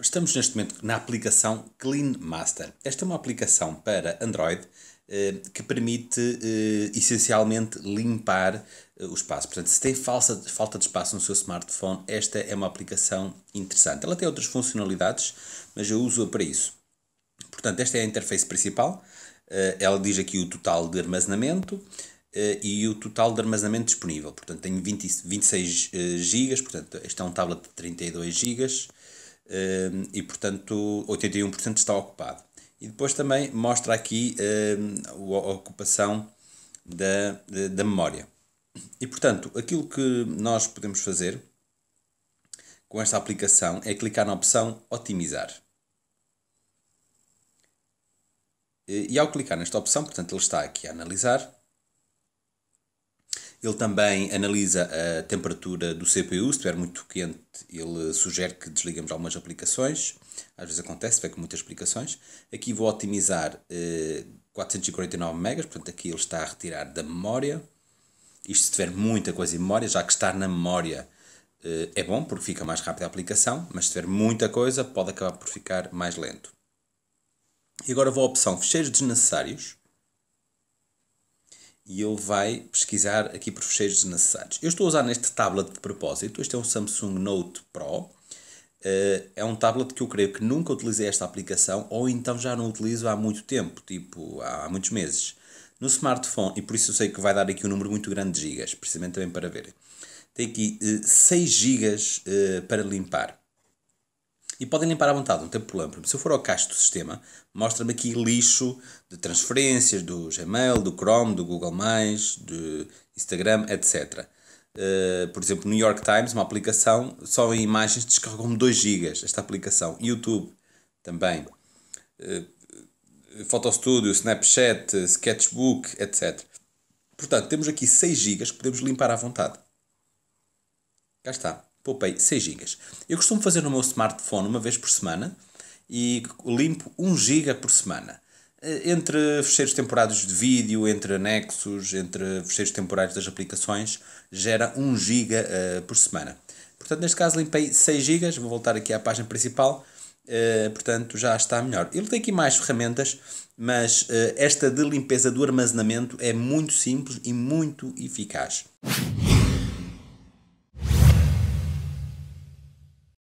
Estamos neste momento na aplicação Clean Master. Esta é uma aplicação para Android eh, que permite eh, essencialmente limpar eh, o espaço. Portanto, se tem falsa, falta de espaço no seu smartphone, esta é uma aplicação interessante. Ela tem outras funcionalidades, mas eu uso-a para isso. Portanto, esta é a interface principal. ela diz aqui o total de armazenamento e o total de armazenamento disponível. Portanto, tenho 20, 26 GB, portanto, este é um tablet de 32 GB e portanto 81% está ocupado. E depois também mostra aqui ehm, a ocupação da, da memória. E portanto, aquilo que nós podemos fazer com esta aplicação é clicar na opção Otimizar. E ao clicar nesta opção, portanto, ele está aqui a analisar, ele também analisa a temperatura do CPU, se estiver muito quente, ele sugere que desligamos algumas aplicações. Às vezes acontece, vai com muitas aplicações. Aqui vou otimizar eh, 449 MB, portanto aqui ele está a retirar da memória. Isto se tiver muita coisa em memória, já que estar na memória eh, é bom, porque fica mais rápida a aplicação, mas se tiver muita coisa, pode acabar por ficar mais lento. E agora vou à opção Fecheiros Desnecessários e ele vai pesquisar aqui por fecheiros desnecessários. Eu estou a usar neste tablet de propósito, este é um Samsung Note Pro, Uh, é um tablet que eu creio que nunca utilizei esta aplicação ou então já não utilizo há muito tempo, tipo há muitos meses. No smartphone, e por isso eu sei que vai dar aqui um número muito grande de gigas, precisamente também para ver. Tem aqui uh, 6 gigas uh, para limpar. E podem limpar à vontade, não tem problema. Se eu for ao cache do sistema, mostra-me aqui lixo de transferências do Gmail, do Chrome, do Google+, do Instagram, etc. Uh, eh, por exemplo, New York Times, uma aplicação, só em imagens descarregou-me 2 GB esta aplicação. YouTube também. Uh, Photo Studio, Snapchat, Sketchbook, etc. Portanto, temos aqui 6 GB que podemos limpar à vontade. Cá está poupei 6 GB. Eu costumo fazer no meu smartphone uma vez por semana e limpo 1 GB por semana. Eh, entre fecheiros temporários de vídeo, entre anexos, entre fecheiros temporários das aplicações, gera 1 GB uh, por semana. Portanto, neste caso limpei 6 GB, vou voltar aqui à página principal, uh, portanto já está melhor. Ele tem aqui mais ferramentas, mas uh, esta de limpeza do armazenamento é muito simples e muito eficaz.